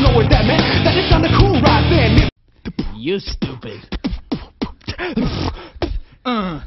don't know what that meant. That just sounded cool right then. You stupid. Uh.